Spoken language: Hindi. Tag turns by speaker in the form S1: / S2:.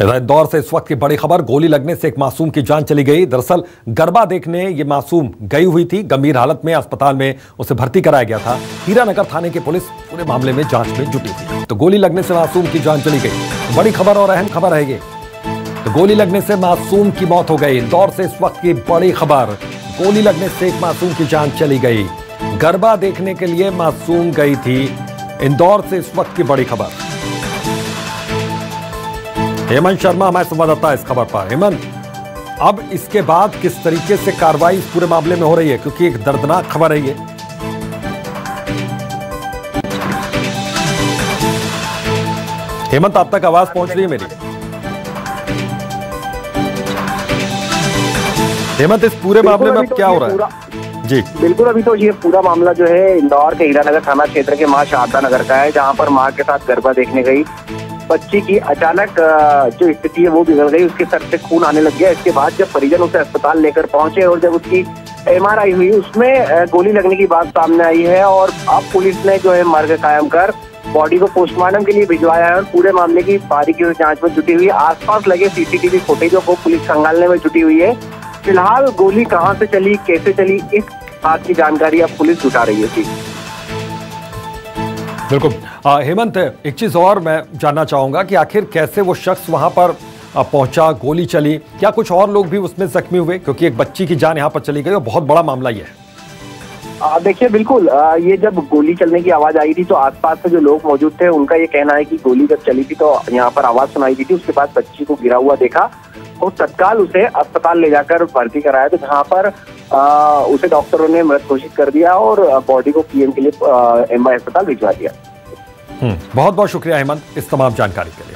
S1: इंदौर से इस वक्त की बड़ी खबर, गोली लगने से एक मासूम की जान चली गई। दरअसल गरबा देखने ये मासूम गई हुई थी। गंभीर हालत में अस्पताल में उसे भर्ती कराया गया था। हीरानगर थाने की पुलिस पूरे मामले में जाँच में जुटी थी। तो गोली लगने से मासूम की जान चली गई। बड़ी खबर और अहम खबर है ये। तो गोली लगने से मासूम की मौत हो गई। इंदौर से इस वक्त की बड़ी खबर, गोली लगने से एक मासूम की जान चली गई। गरबा देखने के लिए मासूम गई थी। इंदौर से इस वक्त की बड़ी खबर। हेमंत शर्मा हमारे संवाददाता इस खबर पर। हेमंत अब इसके बाद किस तरीके से कार्रवाई इस पूरे मामले में हो रही है? क्योंकि एक दर्दनाक खबर है ये। हेमंत आप तक आवाज़ पहुँच रही है मेरी? हेमंत इस पूरे मामले में अब क्या हो रहा है? जी।
S2: बिल्कुल अभी तो ये पूरा मामला जो है इंदौर के हीरानगर थाना क्षेत्र के माँ शारदा नगर का है जहाँ पर माँ के साथ गरबा देखने गई। बच्ची की अचानक जो स्थिति है वो बिगड़ गई, उसके सर से खून आने लग गया। इसके बाद जब परिजन उसे अस्पताल लेकर पहुँचे और जब उसकी एमआरआई हुई, उसमें गोली लगने की बात सामने आई है और अब पुलिस ने जो है मार्ग कायम कर, बॉडी को पोस्टमार्टम के लिए भिजवाया है और पूरे मामले की बारीकी जाँच में जुटी हुई है। आसपास लगे सीसीटीवी फुटेजों को पुलिस खंगालने में जुटी हुई है। फ़िलहाल गोली कहाँ से चली, कैसे चली, इस बात की जानकारी अब पुलिस जुटा रही है
S1: बिल्कुल। हेमंत, एक चीज़ और मैं जानना चाहूँगा कि आखिर कैसे वो शख्स वहाँ पर पहुँचा, गोली चली? क्या कुछ और लोग भी उसमें जख्मी हुए? क्योंकि एक बच्ची की जान यहाँ पर चली गई और बहुत बड़ा मामला ये
S2: है। देखिए बिल्कुल आ, ये जब गोली चलने की आवाज़ आई थी तो आसपास में जो लोग मौजूद थे उनका ये कहना है कि गोली जब चली थी तो यहाँ पर आवाज़ सुनाई दी थी उसके बाद बच्ची को गिरा हुआ देखा और तत्काल उसे अस्पताल ले जाकर भर्ती कराया तो जहाँ पर आ, उसे डॉक्टरों ने मृत घोषित कर दिया और बॉडी को पीएम के लिए एमआई अस्पताल भिजवा दिया।
S1: हम्म, बहुत बहुत शुक्रिया हेमंत इस तमाम जानकारी के लिए।